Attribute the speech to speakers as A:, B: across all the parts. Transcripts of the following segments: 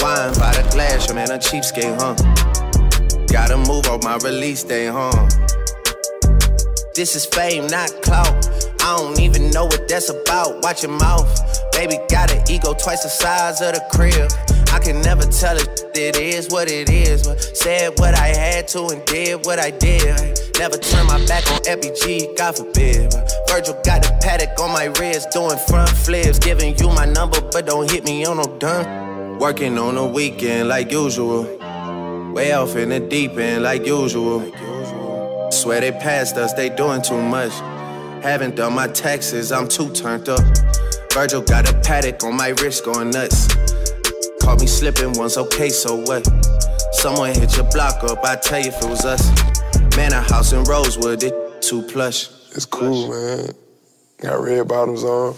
A: Wine by the glass, your man a cheapskate, huh? Gotta move on my release day, huh? This is fame, not clout. I don't even know what that's about. Watch your mouth. Baby got an ego twice the size of the crib. I can never tell it, it is what it is. But said what I had to and did what I did. Never turn my back on FBG, God forbid. Virgil got the paddock on my wrist, doing front flips. Giving you my number, but don't hit me on no done. Working on a weekend like usual. Way off in the deep end like usual. Swear they passed us, they doing too much. Haven't done my taxes, I'm too turned up. Virgil got a paddock on my wrist going nuts. Caught me slipping once, okay, so what? Someone hit your block up, I tell you if it was us. Man, a house in Rosewood, it too plush.
B: It's cool, man. Got red bottoms on.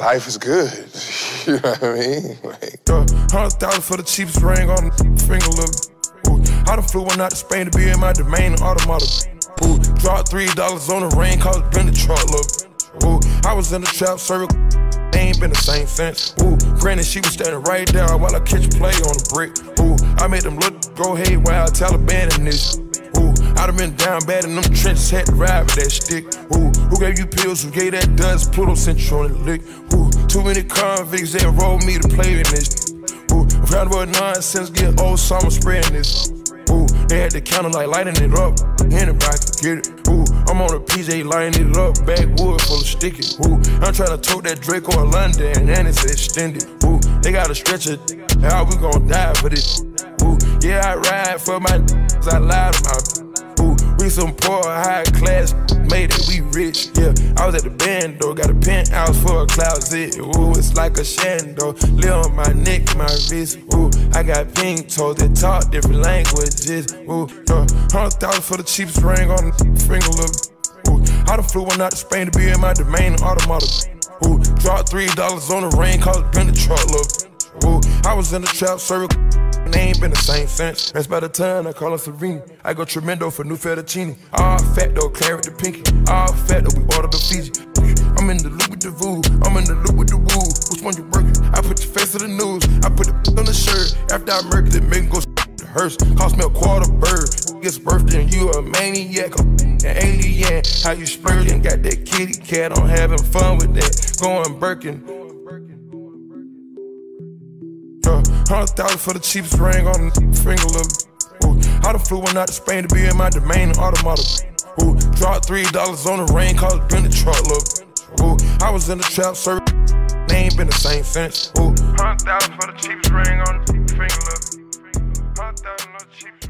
B: Life is good. you know what I mean? Like,
C: hundred thousand for the cheapest ring on the finger, look. Ooh, I done flew one out to Spain to be in my domain, automata. Ooh, dropped three dollars on the rain, cause it been the truck, look. Ooh, I was in the trap circle ain't been the same since. Ooh, granted, she was standing right there while I catch play on the brick. Ooh, I made them look go hey while I Taliban in this. Ooh, I done been down bad in them trenches, had to ride with that stick. Ooh, who gave you pills? Who gave that dust? Pluto sent you on the lick. Ooh, too many convicts that rolled me to play in this. Ooh, I'm proud nonsense, get old summer spreading this. Ooh, they had the counter like lighting it up. Anybody can get it. Ooh, I'm on a PJ lighting it up. Backwood full of sticky. Ooh, I'm trying to tote that Draco in London and it's extended. Ooh, they got a stretcher. How we gon' die for this? Ooh, yeah, I ride for my niggas, I lied about Ooh, we some poor, high class, made it, we rich, yeah. I was at the band, though, got a penthouse for a closet. Ooh, it's like a shando, live on my neck, my wrist. Ooh, I got pink toes that talk different languages. Ooh, uh, hundred thousand for the cheapest ring on the finger, look. Ooh, I done flew one out to Spain to be in my domain, automata. Ooh, dropped three dollars on the rain, cause it been the truck, look. I was in the trap circle. They ain't been the same since. That's by the time I call her Serene. I go tremendo for new fettuccine. All fat though, claret the pinky. All fat though, we order the Fiji. I'm in the loop with the voo. I'm in the loop with the woo. Which one you working? I put your face to the news. I put the on the shirt. After I murdered it, make go the hearse. Cost me a quarter bird. Gets birthday and you a maniac. An alien. How you splurging? Got that kitty cat. I'm having fun with that. Going Birkin. Hundred thousand for the cheapest ring on the finger, little. Ooh, I done flew one out to Spain to be in my domain and automata. Ooh, dropped three dollars on the rain, cause it been the truck, look. Ooh, I was in the trap, sir. They ain't been the same since. Ooh, hundred thousand for the cheapest ring on the finger, look. Hundred thousand on the cheapest.